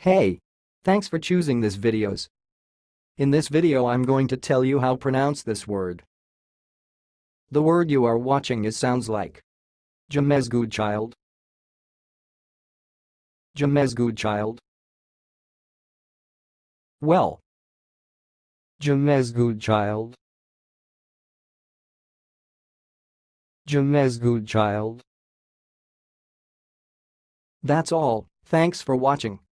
Hey! Thanks for choosing this videos. In this video I'm going to tell you how pronounce this word. The word you are watching is sounds like Jamesgoodchild. Jamezgood child. Well. Jamesgoodchild. Jamezgood child. That's all, thanks for watching.